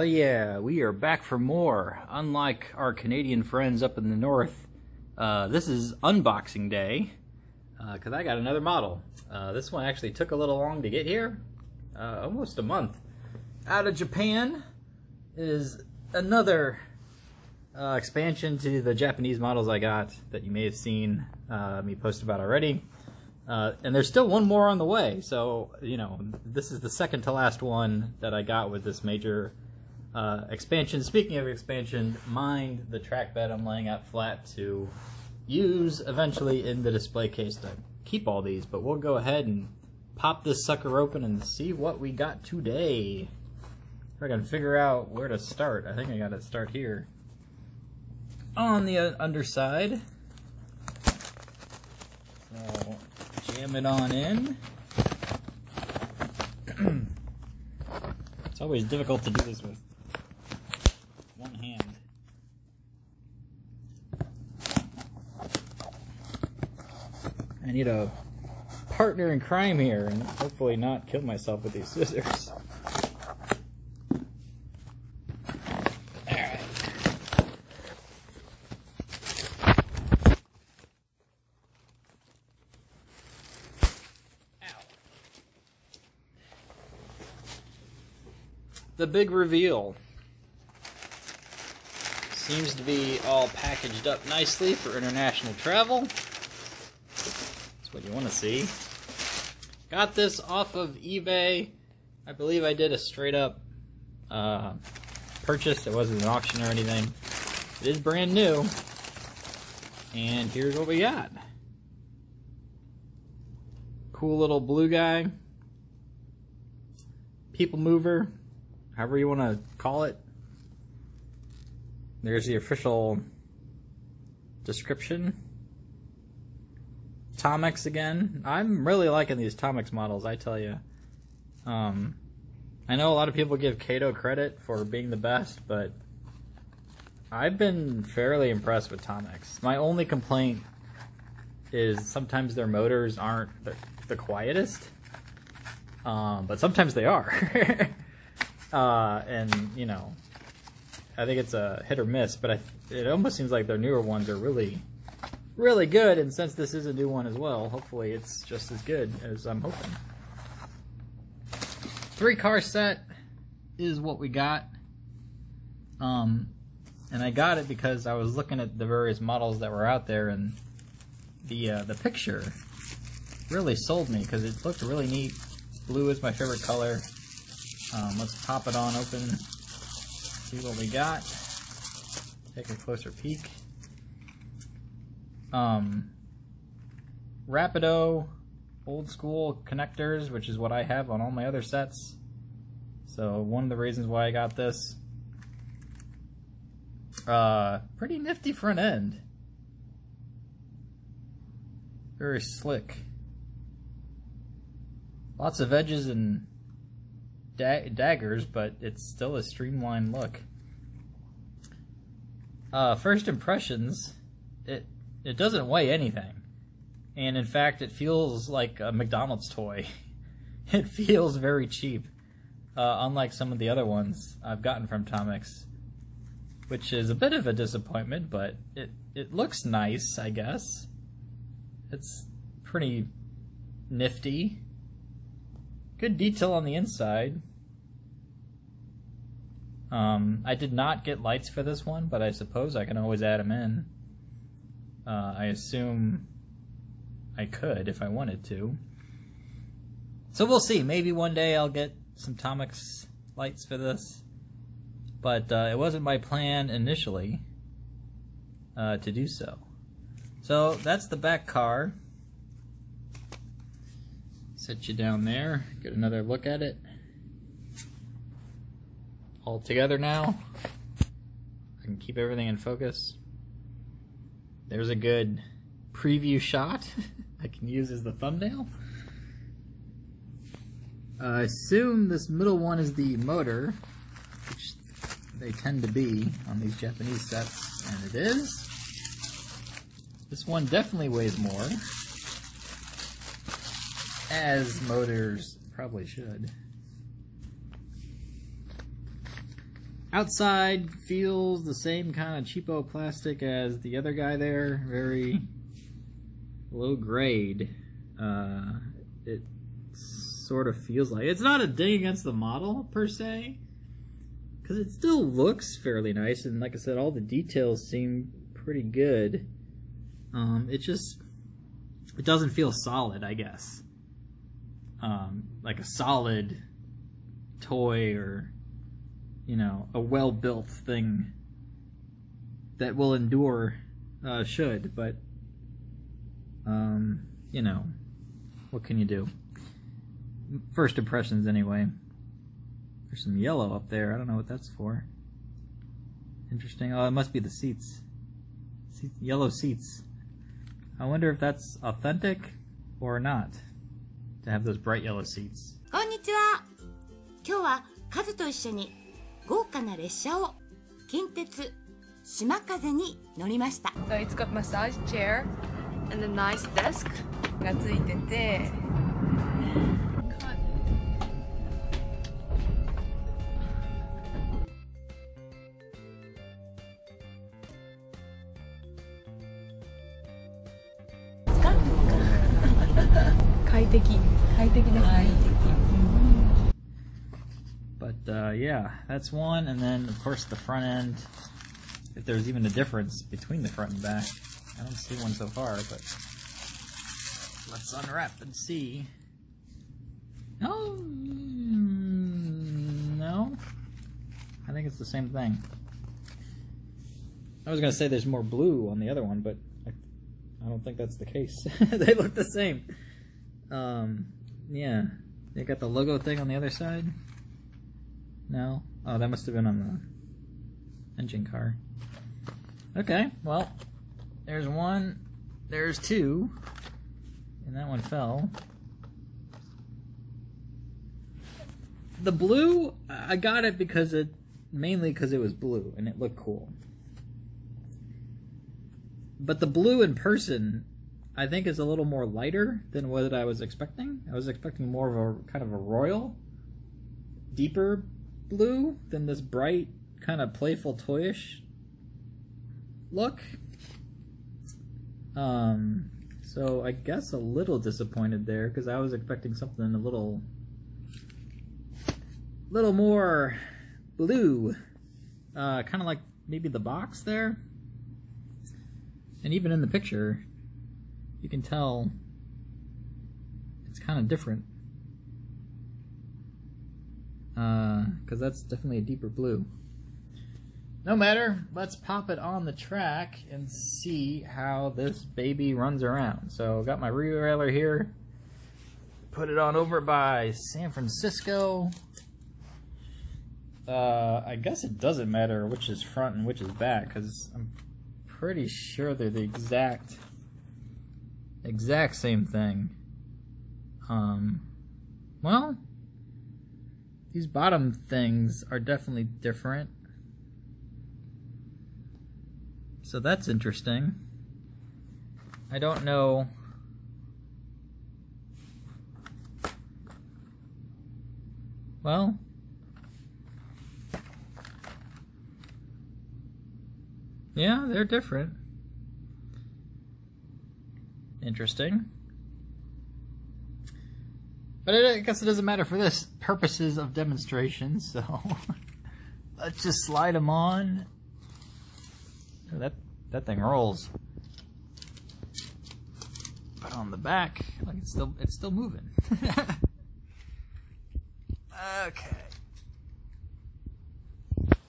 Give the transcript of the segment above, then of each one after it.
Oh yeah, we are back for more. Unlike our Canadian friends up in the north, uh, this is unboxing day, because uh, I got another model. Uh, this one actually took a little long to get here, uh, almost a month. Out of Japan is another uh, expansion to the Japanese models I got that you may have seen uh, me post about already. Uh, and there's still one more on the way, so, you know, this is the second to last one that I got with this major uh, expansion. Speaking of expansion, mind the trackbed I'm laying out flat to use eventually in the display case to keep all these, but we'll go ahead and pop this sucker open and see what we got today. If I can figure out where to start, I think I gotta start here. On the underside, so jam it on in. it's always difficult to do this with one hand. I need a partner in crime here and hopefully not kill myself with these scissors. the big reveal. Seems to be all packaged up nicely for international travel. What you want to see. Got this off of eBay. I believe I did a straight up uh, purchase. It wasn't an auction or anything. It is brand new. And here's what we got. Cool little blue guy. People mover however you want to call it. There's the official description. Tomix again. I'm really liking these Tomix models, I tell you. Um, I know a lot of people give Kato credit for being the best, but I've been fairly impressed with Tomix. My only complaint is sometimes their motors aren't the, the quietest, um, but sometimes they are. Uh, and you know, I think it's a hit or miss, but I, it almost seems like their newer ones are really, really good. And since this is a new one as well, hopefully it's just as good as I'm hoping. Three car set is what we got. Um, and I got it because I was looking at the various models that were out there, and the uh, the picture really sold me because it looked really neat. Blue is my favorite color. Um, let's pop it on open, see what we got. Take a closer peek. Um, Rapido old school connectors, which is what I have on all my other sets. So one of the reasons why I got this. Uh, pretty nifty front end. Very slick. Lots of edges and da daggers, but it's still a streamlined look. Uh, first impressions, it it doesn't weigh anything, and in fact, it feels like a McDonald's toy. it feels very cheap, uh, unlike some of the other ones I've gotten from Tomix, which is a bit of a disappointment. But it it looks nice, I guess. It's pretty nifty. Good detail on the inside. Um, I did not get lights for this one, but I suppose I can always add them in. Uh, I assume I could if I wanted to. So we'll see. Maybe one day I'll get some Tomix lights for this. But uh, it wasn't my plan initially uh, to do so. So that's the back car. Set you down there, get another look at it all together now. I can keep everything in focus. There's a good preview shot I can use as the thumbnail. Uh, I assume this middle one is the motor, which they tend to be on these Japanese sets, and it is. This one definitely weighs more, as motors probably should. Outside feels the same kind of cheapo plastic as the other guy there. Very low grade. Uh, it sort of feels like it's not a dig against the model per se, because it still looks fairly nice, and like I said, all the details seem pretty good. Um, it just it doesn't feel solid, I guess. Um, like a solid toy or you know a well built thing that will endure uh, should, but um, you know what can you do? First impressions, anyway. There's some yellow up there. I don't know what that's for. Interesting. Oh, it must be the seats. seats yellow seats. I wonder if that's authentic or not to have those bright yellow seats. こんにちは今日はカズと一緒に 豪華な列車を近鉄島風に乗りました So it's got massage chair and a nice desk がついてて But uh, yeah, that's one, and then of course the front end. If there's even a difference between the front and back, I don't see one so far. But let's unwrap and see. Oh no, I think it's the same thing. I was gonna say there's more blue on the other one, but I, I don't think that's the case. they look the same. Um, yeah, they got the logo thing on the other side. No? Oh, that must have been on the engine car. Okay, well, there's one, there's two, and that one fell. The blue, I got it because it, mainly because it was blue and it looked cool. But the blue in person, I think is a little more lighter than what I was expecting. I was expecting more of a kind of a royal, deeper blue than this bright, kind of playful, toyish look. Um, so I guess a little disappointed there because I was expecting something a little, little more blue, uh, kind of like maybe the box there. And even in the picture, you can tell it's kind of different because uh, that's definitely a deeper blue. No matter, let's pop it on the track and see how this baby runs around. So got my rerailer here, put it on over by San Francisco. Uh, I guess it doesn't matter which is front and which is back because I'm pretty sure they're the exact exact same thing. Um, well, these bottom things are definitely different. So that's interesting. I don't know. Well, yeah, they're different. Interesting. But it, I guess it doesn't matter for this purposes of demonstration, so let's just slide them on. That that thing rolls. But on the back, like it's still it's still moving. okay.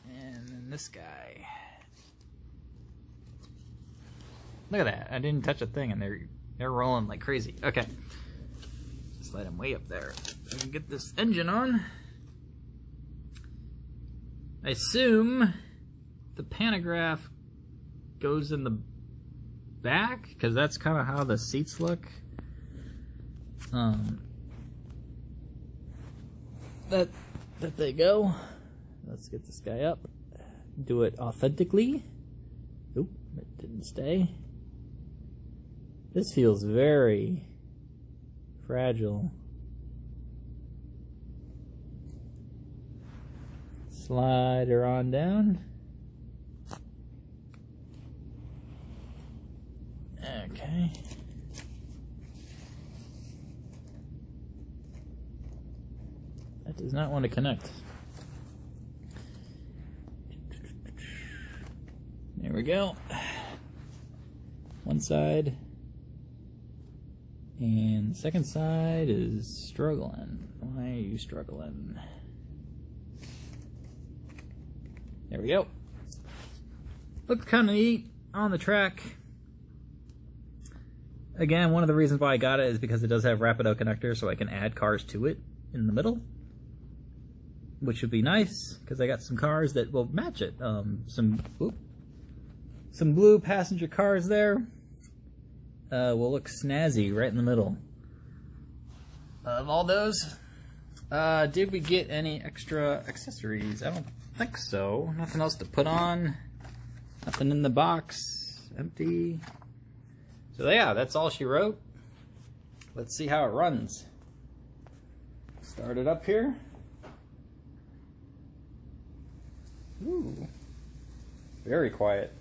And then this guy. Look at that. I didn't touch a thing and they're they're rolling like crazy. Okay slide him way up there. I can get this engine on. I assume the pantograph goes in the back because that's kind of how the seats look. Um, that that they go. Let's get this guy up. Do it authentically. Oop, it didn't stay. This feels very fragile. Slide her on down. Okay. That does not want to connect. There we go. One side. And second side is struggling. Why are you struggling? There we go. Looks kind of neat on the track. Again, one of the reasons why I got it is because it does have Rapido connector, so I can add cars to it in the middle. Which would be nice, because I got some cars that will match it. Um, some, some blue passenger cars there. Uh, will look snazzy right in the middle. Of all those, uh, did we get any extra accessories? I don't think so. Nothing else to put on. Nothing in the box. Empty. So yeah, that's all she wrote. Let's see how it runs. Start it up here. Ooh. Very quiet.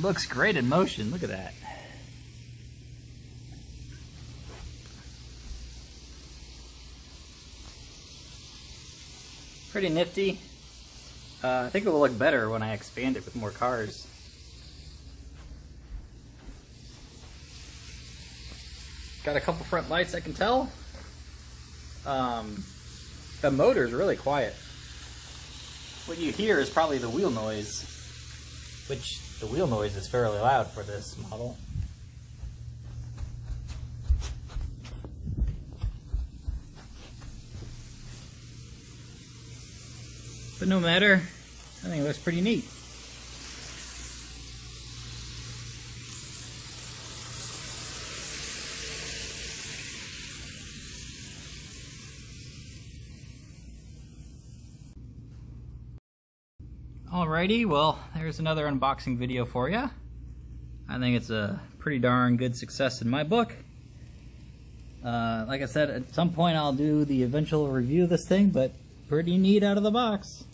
Looks great in motion. Look at that. Pretty nifty. Uh, I think it will look better when I expand it with more cars. Got a couple front lights I can tell. Um, the motor's really quiet. What you hear is probably the wheel noise, which the wheel noise is fairly loud for this model. But no matter, I think it looks pretty neat. Alrighty, well, there's another unboxing video for you. I think it's a pretty darn good success in my book. Uh, like I said, at some point I'll do the eventual review of this thing, but pretty neat out of the box.